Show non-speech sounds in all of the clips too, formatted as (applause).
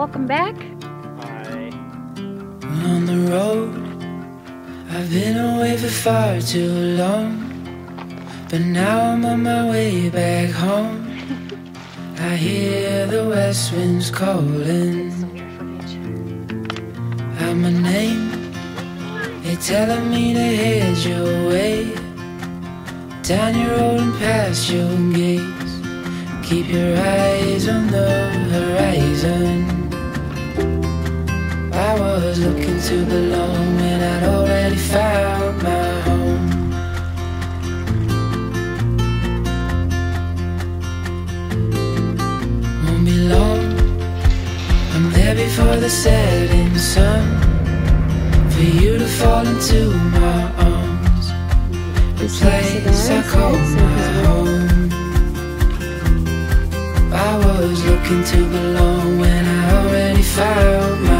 welcome back. Hi. On the road, I've been away for far too long. But now I'm on my way back home. (laughs) I hear the west winds calling out my name. They're telling me to head your way. Down your road and past your gates. Keep your eyes on the horizon. Was looking to belong when I'd already found my home. Won't be long, I'm there before the setting sun. For you to fall into my arms, the place I call my home. I was looking to belong when I already found my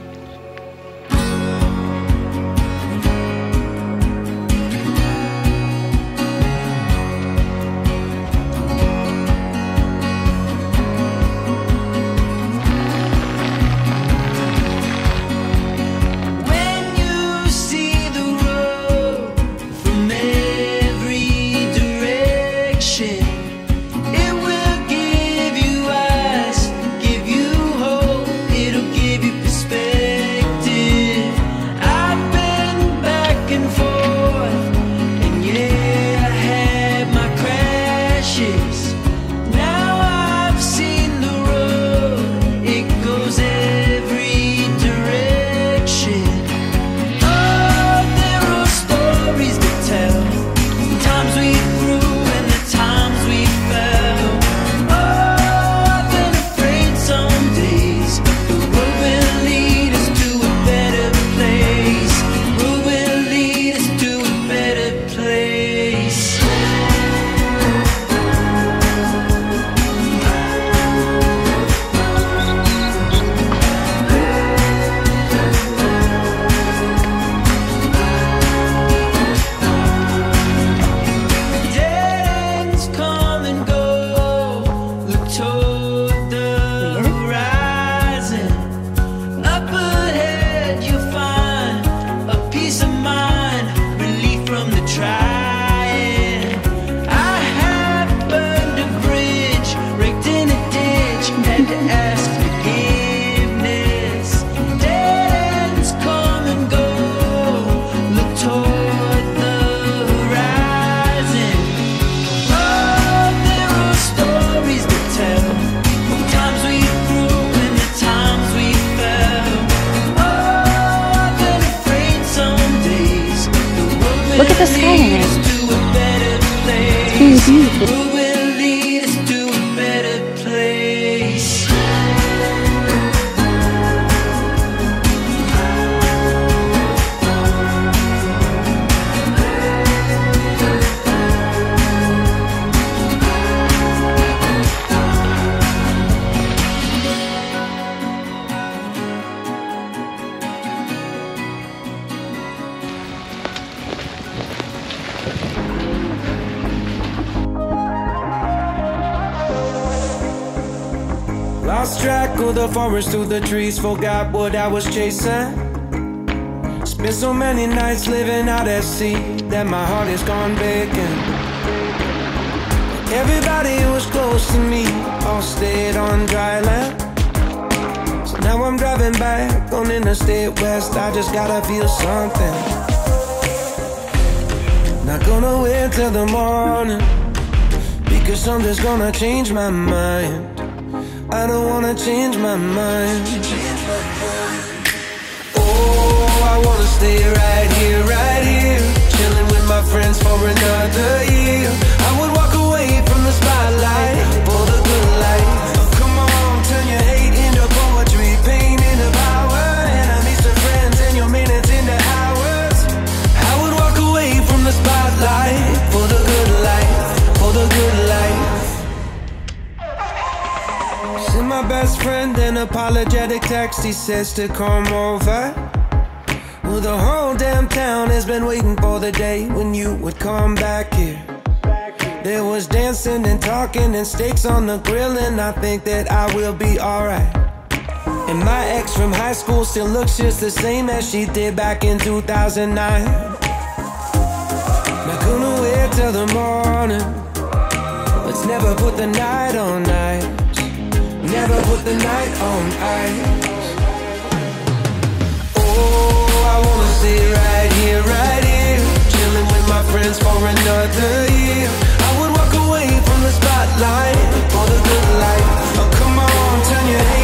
Look at the sky lead tonight. us to a better place. really beautiful. Lost track of the forest through the trees, forgot what I was chasing. Spent so many nights living out at sea that my heart is gone vacant. Everybody who was close to me all stayed on dry land. So now I'm driving back on Interstate West. I just gotta feel something. Not gonna wait till the morning. Because something's gonna change my mind. I don't wanna change my mind. Friend an apologetic text. He says to come over. Well, the whole damn town has been waiting for the day when you would come back here. There was dancing and talking and steaks on the grill, and I think that I will be alright. And my ex from high school still looks just the same as she did back in 2009. Now, couldn't wait till the morning. Let's never put the night on ice. Never put the night on ice. Oh, I wanna stay right here, right here. Chilling with my friends for another year. I would walk away from the spotlight for the good life. Oh, come on, turn your hate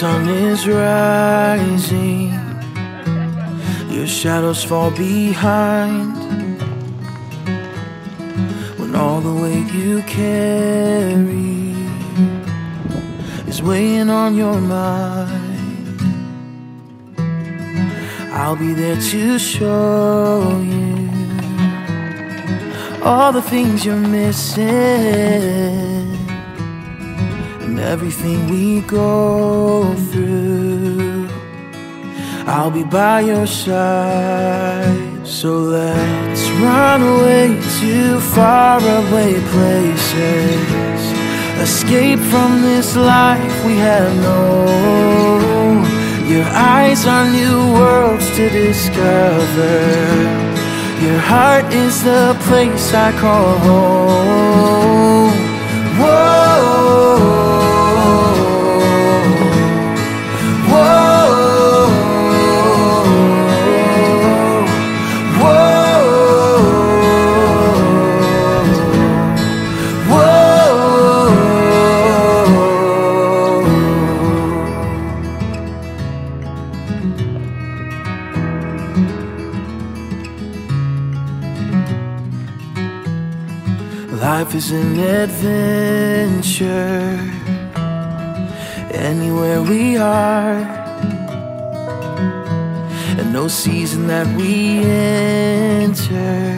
sun is rising, your shadows fall behind. When all the weight you carry is weighing on your mind, I'll be there to show you all the things you're missing everything we go through. I'll be by your side. So let's run away to faraway places. Escape from this life we have known. Your eyes are new worlds to discover. Your heart is the place I call home. Whoa. Is an adventure anywhere we are, and no season that we enter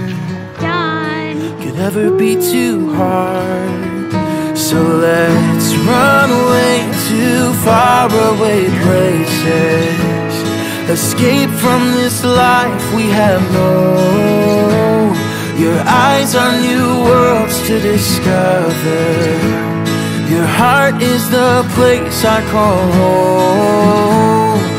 Done. could ever be too hard. So let's run away to faraway places. Escape from this life we have known. Your eyes are new worlds to discover. Your heart is the place I call home.